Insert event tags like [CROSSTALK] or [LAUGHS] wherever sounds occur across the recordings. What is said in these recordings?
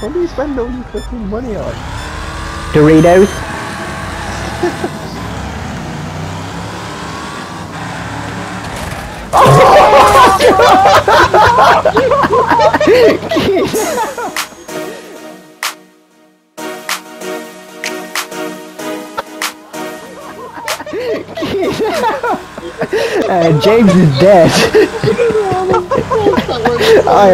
What do you spend all your fucking money on? Doritos. [LAUGHS] [LAUGHS] [LAUGHS] [LAUGHS] uh, James is dead. [LAUGHS] I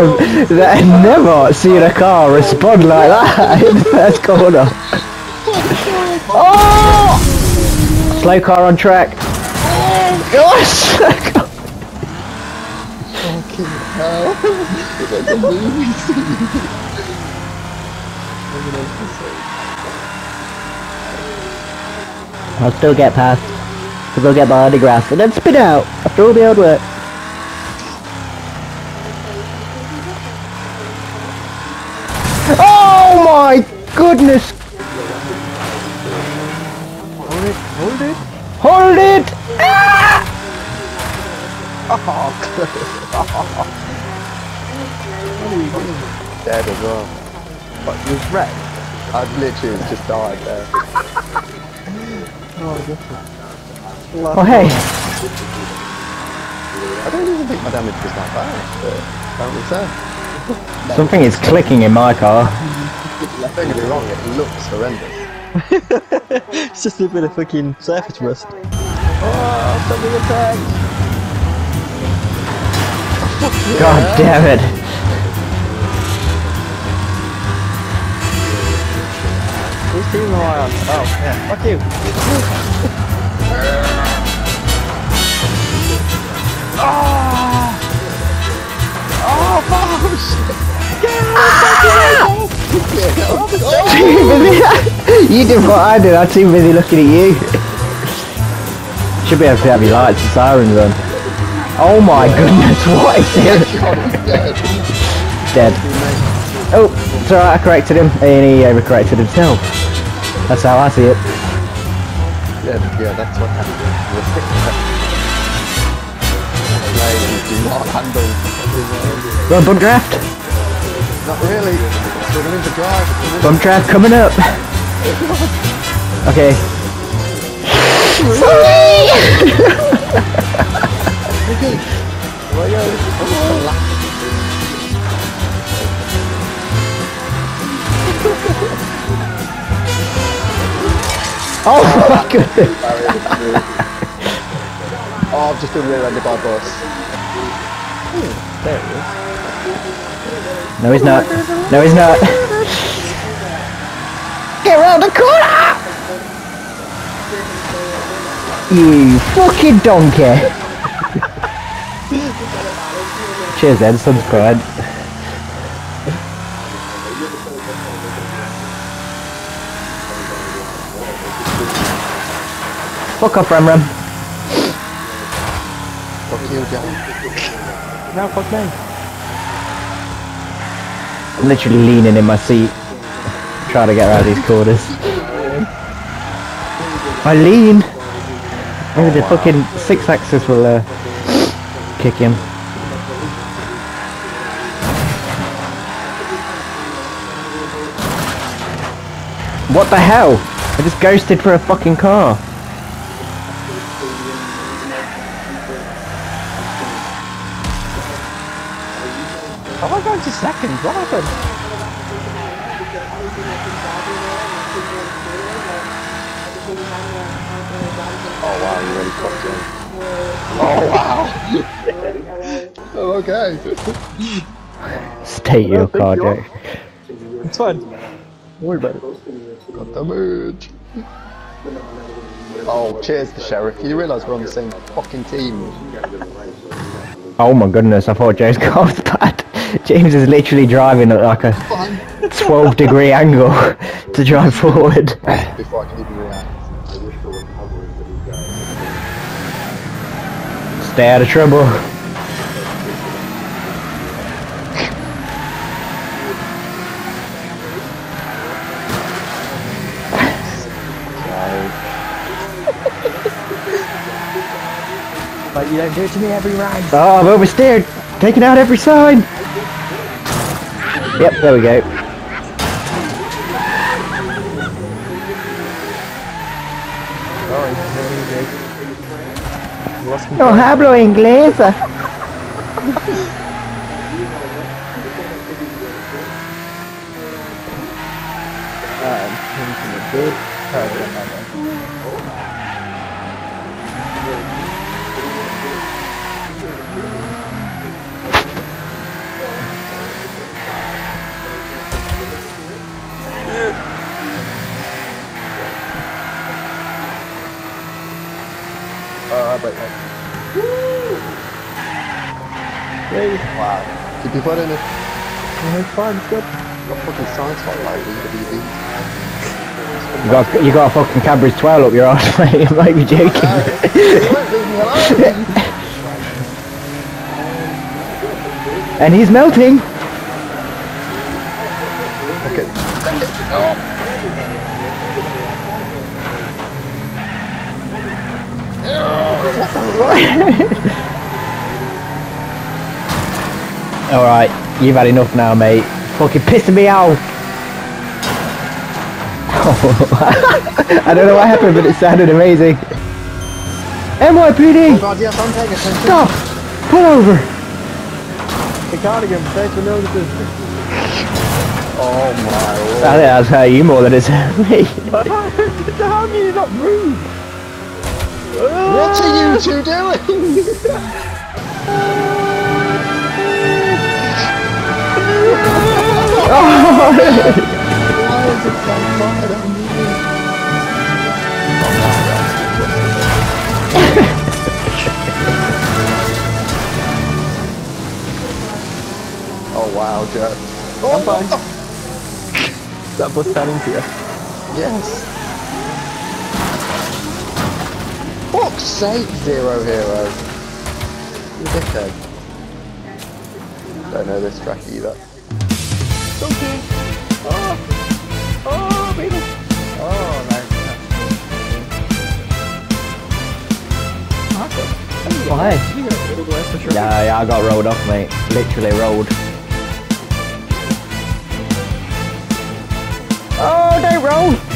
have never seen a car respond like that [LAUGHS] in the first corner. Oh! Slow car on track. Oh gosh! Fucking hell. it's like a movie scene. Look at this I'll still get past. Because I'll get my autographs and then spin out after all the hard work. Oh my goodness! Hold it, hold it. Hold it! Ah! Dead as well. But you was wrecked. I'd literally just died there. [LAUGHS] oh. Oh hey! I don't even think my damage was that bad, but apparently so. Something is clicking in my car. Don't get me wrong, it looks horrendous. [LAUGHS] it's just a bit of fucking surface rust. Oh, something attacked! God damn it! Whose team am I on? Oh, yeah, fuck you. Ah! Ah, [LAUGHS] you did what I did, I'm too busy looking at you. Should be able to have your lights and sirens on. Oh my goodness, what is this? Dead. Oh, it's alright, I corrected him, and he overcorrected himself. That's how I see it. Yeah, yeah, that's what happens. We're sick of that. Do not handle. Bump draft! Not really. Struggling to drive. Bump draft coming up! Okay. Well, [LAUGHS] [LAUGHS] Oh [LAUGHS] my goodness! Oh, I've just been rear-ended by a bus. There it is. No, he's not. No, he's not. Get around the corner! You fucking donkey! Cheers, then. Subscribe. Fuck off, Ram Ram. Fuck you, Jack. No, fuck me. I'm literally leaning in my seat, trying to get around these corners. I lean. Maybe the fucking six axis will uh, kick him. What the hell? I just ghosted for a fucking car. How am I going to second? What happened? Oh wow, you really fucked in. Oh wow. oh, okay. State your Thank car, you. It's fine. Don't worry about it. Got damage. Oh, cheers, the sheriff. You realise we're on the same fucking team. Oh my goodness, I thought Joe's car was bad. [LAUGHS] James is literally driving at like a 12 degree angle to drive forward. Before I can even react. Stay out of trouble. But you don't do it to me every round. Oh, I've oversteered. Taking out every sign. Yep, there we go. No hablo inglés. [LAUGHS] I'm Yay. Wow. Keep your foot in it. Oh, it's fine, it's good. Got fucking science spotlight, EWD. You got you got a fucking Cadbury's 12 up your ass, [LAUGHS] mate. You might be joking. and he's melting. Okay. All [LAUGHS] right, you've had enough now, mate. Fucking pissing me off. [LAUGHS] I don't know what happened, but it sounded amazing. NYPD, God, yes, I'm attention. stop! Pull over. The cardigan, thanks for noticing. Oh my I lord. think that's hurt you more than it's hurt [LAUGHS] me. How can you not move? What are you two doing? [LAUGHS] Oh wow, Joe. Oh, I'm fine. That bus turning to you. Yes. Fuck's sake, zero hero. You dickhead. Don't know this track either. Why? Yeah, yeah, I got rolled off, mate. Literally rolled. Oh, don't roll!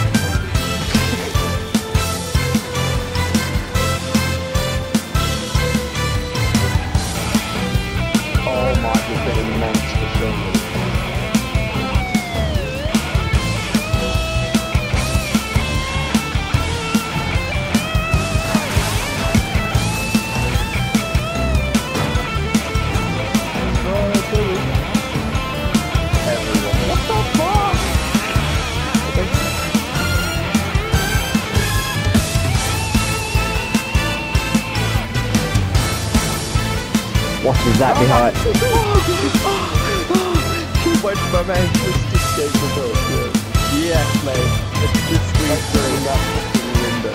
Waiting for my man. Just escape the door. Yeah. Yes, mate. It's just through that fucking window.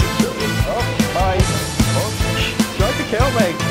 Oh, hi. Oh, try to kill me.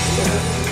Oh,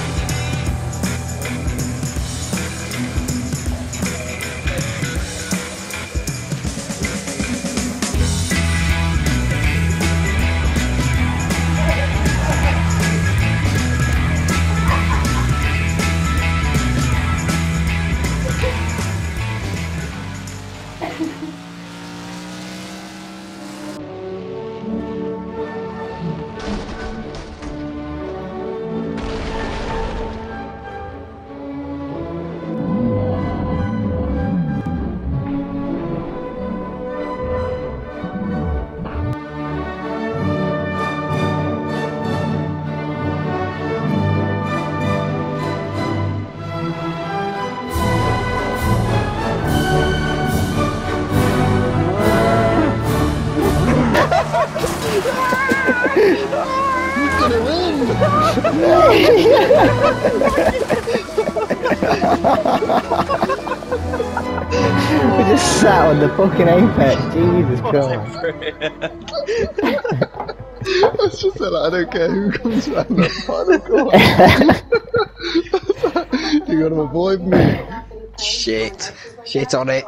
We just sat on the fucking apex. Jesus Christ. [LAUGHS] That's just like, I don't care who comes around the final corner. [LAUGHS] [LAUGHS] you gotta avoid me. Shit. Shit on it.